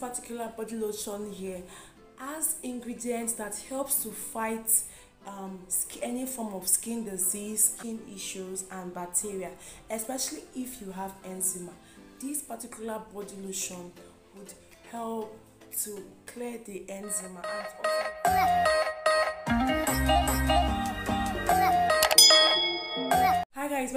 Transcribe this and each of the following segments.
particular body lotion here has ingredients that helps to fight um, any form of skin disease, skin issues and bacteria, especially if you have eczema. This particular body lotion would help to clear the eczema and Hi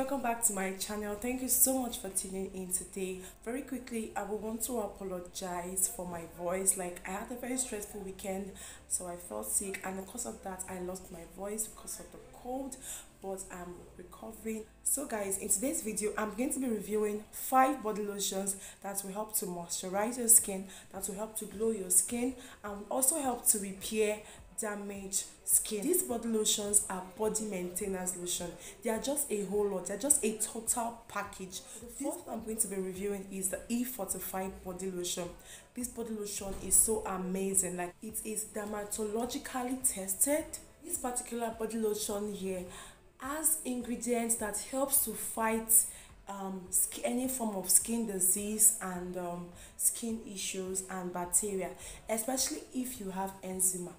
welcome back to my channel. Thank you so much for tuning in today. Very quickly, I would want to apologize for my voice. Like I had a very stressful weekend, so I felt sick and because of that, I lost my voice because of the cold, but I'm recovering. So guys, in today's video, I'm going to be reviewing five body lotions that will help to moisturize your skin, that will help to glow your skin, and also help to repair damaged skin. These body lotions are body maintenance lotion. They are just a whole lot. They're just a total package. The first I'm going to be reviewing is the E45 body lotion. This body lotion is so amazing. Like it is dermatologically tested. This particular body lotion here has ingredients that helps to fight um, any form of skin disease and um, skin issues and bacteria, especially if you have eczema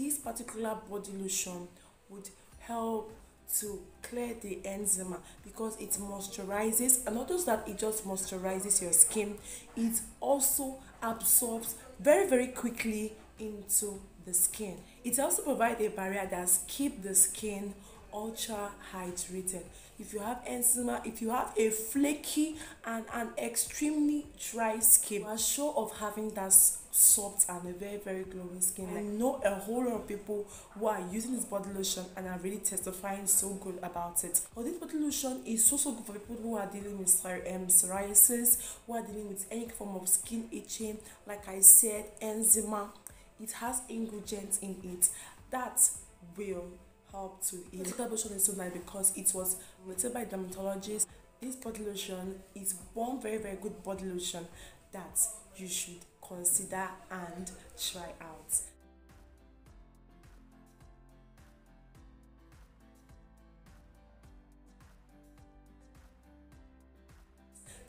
this particular body lotion would help to clear the eczema because it moisturizes and not just that it just moisturizes your skin it also absorbs very very quickly into the skin. It also provides a barrier that keep the skin ultra hydrated. If you have eczema if you have a flaky and an extremely dry skin you are sure of having that soft and a very very glowing skin. I know a whole lot of people who are using this body lotion and are really testifying so good about it. But this body lotion is so so good for people who are dealing with um, psoriasis who are dealing with any form of skin itching. Like i said eczema it has ingredients in it that will help to heal. Lotion is so nice because it was rated by dermatologists. This body lotion is one very very good body lotion that you should consider and try out.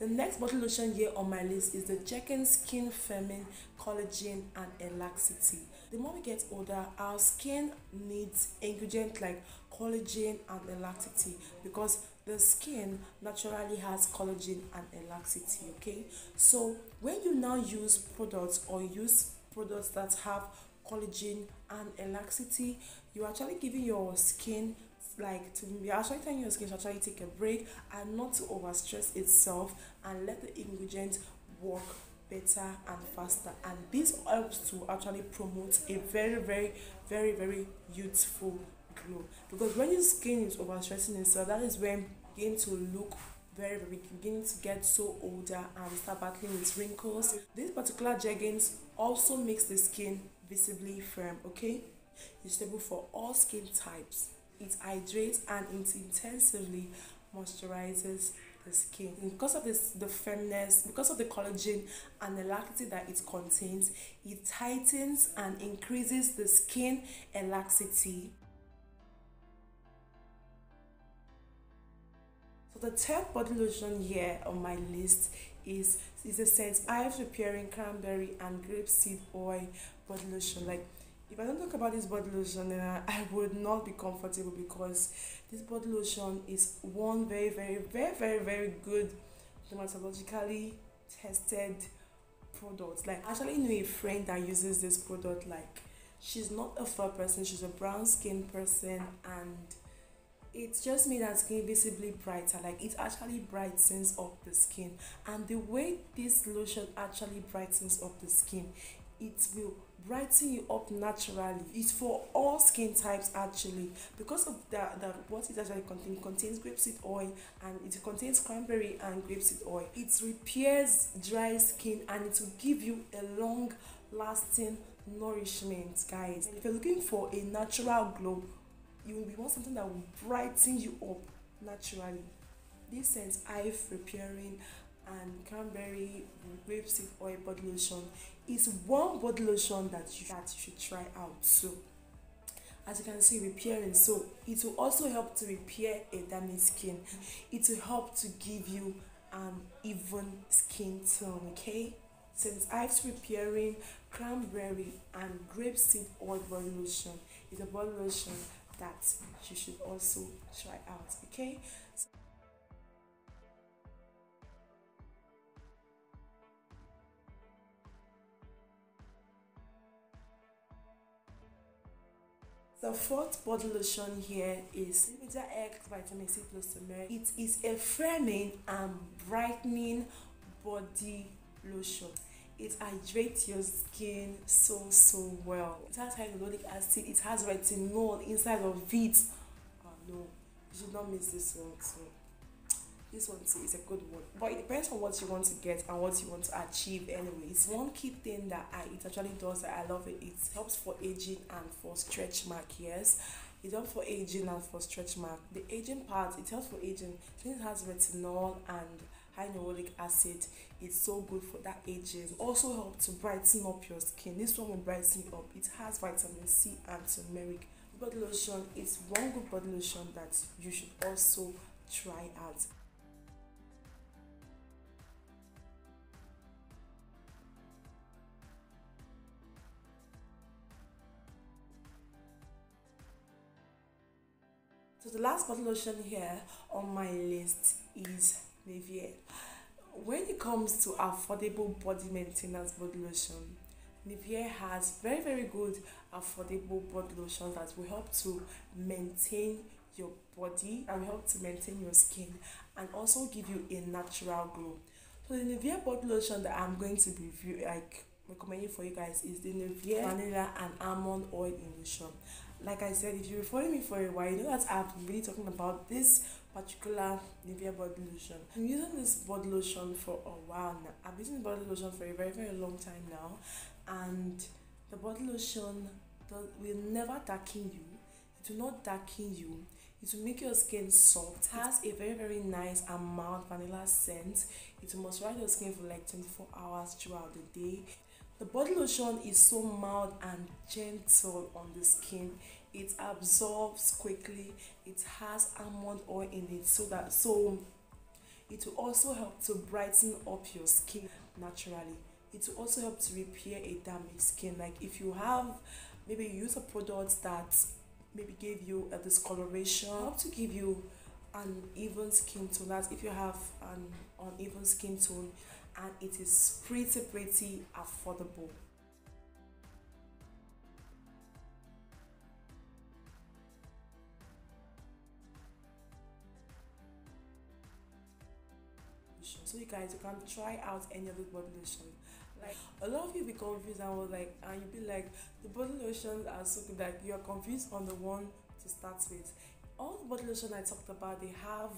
The next body lotion here on my list is the Jergens Skin Firming Collagen and Elasticity. The more we get older, our skin needs ingredients like collagen and elasticity because the skin naturally has collagen and elasticity okay so when you now use products or use products that have collagen and elasticity you're actually giving your skin like to be actually telling your skin to actually take a break and not to overstress itself and let the ingredients work better and faster. And this helps to actually promote a very very very very youthful glow. Because when your skin is overstressing itself that is when you begin to look very very beginning to get so older and start battling with wrinkles. This particular Jergens also makes the skin visibly firm okay? It's suitable for all skin types it hydrates and it intensively moisturizes the skin. Because of this the firmness because of the collagen and the elasticity that it contains it tightens and increases the skin elasticity so the third body lotion here on my list is is a St. Ives repairing cranberry and grapeseed oil body lotion. Like if I don't talk about this body lotion, then I, would not be comfortable because this body lotion is one very, very, very, very, very good dermatologically tested product. Like, I actually know a friend that uses this product. Like, she's not a fair person, she's a brown skin person, and it just made her skin visibly brighter like it actually brightens up the skin and the way this lotion actually brightens up the skin it will brighten you up naturally. It's for all skin types actually. Because of the, the what it actually contains contains grapeseed oil and it contains cranberry and grapeseed oil. It repairs dry skin and it will give you a long lasting nourishment guys. And if you're looking for a natural glow you will be want something that will brighten you up naturally. This St. Ives repairing and cranberry grapeseed oil body lotion is one body lotion that you, that you should try out so as you can see repairing so it will also help to repair a damaged skin it will help to give you an even skin tone okay St. Ives Repairing Cranberry and Grapeseed Oil Body Lotion. It's a body lotion that you should also try out, okay? So The fourth body lotion here is Media X Vitamin C Plus Turmeric. It is a firming and brightening body lotion. It hydrates your skin so so well. It has hyaluronic acid, it has retinol inside of it. Oh no, you should not miss this one too this one too is a good one. But it depends on what you want to get and what you want to achieve anyways one key thing that i it actually does that i love it. It helps for aging and for stretch mark yes? It helps for aging and for stretch mark. The aging part it helps for aging. Since it has retinol and hyaluronic acid it's so good for that aging. Also help to brighten up your skin. This one will brighten up. It has vitamin c and turmeric. Body lotion is one good body lotion that you should also try out So the last bottle lotion here on my list is Nivea. When it comes to affordable body maintenance body lotion, Nivea has very very good affordable body lotions that will help to maintain your body and help to maintain your skin and also give you a natural glow. So the Nivea body lotion that I'm going to be review like recommending for you guys is the Nivea vanilla and almond oil lotion like I said, if you've been following me for a while, you know that I've been really talking about this particular Nivea body lotion. I'm using this body lotion for a while now. I've been using body lotion for a very, very long time now. And the body lotion will never darken you. It will not darken you. It will make your skin soft. It has a very, very nice and mild vanilla scent. It will moisturize your skin for like 24 hours throughout the day. The body lotion is so mild and gentle on the skin. It absorbs quickly. It has almond oil in it so that so it will also help to brighten up your skin naturally. It will also help to repair a damaged skin. Like if you have maybe you use a product that maybe gave you a discoloration, help to give you an even skin tone. That's if you have an uneven skin tone and it is pretty pretty affordable. So you guys you can try out any of the body lotion. Like a lot of you be confused and was like and you be like the body lotions are so good. Like you're confused on the one to start with. All the body lotion i talked about they have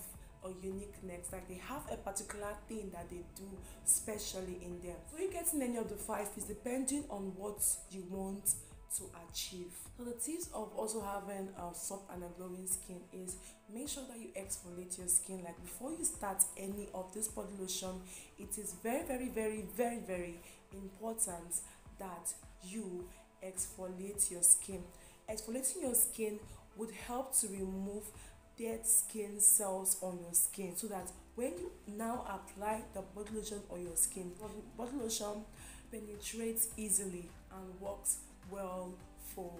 or uniqueness like they have a particular thing that they do specially in them so you getting any of the five is depending on what you want to achieve. So the tips of also having a soft and a glowing skin is make sure that you exfoliate your skin. Like before you start any of this body lotion it is very very very very very important that you exfoliate your skin. Exfoliating your skin would help to remove dead skin cells on your skin so that when you now apply the body lotion on your skin body lotion penetrates easily and works well for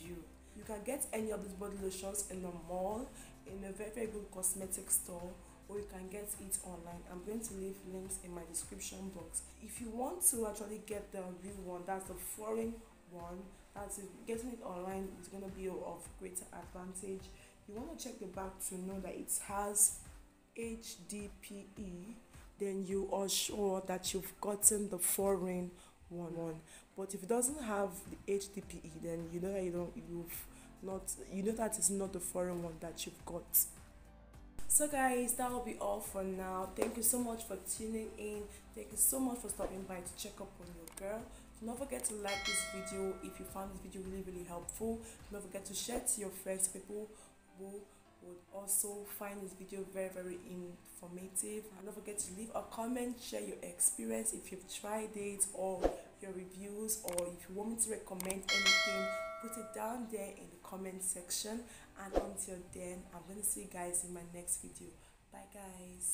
you. You can get any of these body lotions in a mall in a very very good cosmetic store or you can get it online. I'm going to leave links in my description box. If you want to actually get the real one that's the foreign one. That's getting it online is going to be of greater advantage you want to check the back to know that it has HDPE then you are sure that you've gotten the foreign one one. But if it doesn't have the HDPE then you know that you don't you've not you know that it's not the foreign one that you've got. So guys that will be all for now. Thank you so much for tuning in. Thank you so much for stopping by to check up on your girl. Do not forget to like this video if you found this video really really helpful. Do not forget to share to your friends people who would also find this video very very informative. And don't forget to leave a comment share your experience if you've tried it or your reviews or if you want me to recommend anything put it down there in the comment section. And until then i'm going to see you guys in my next video. Bye guys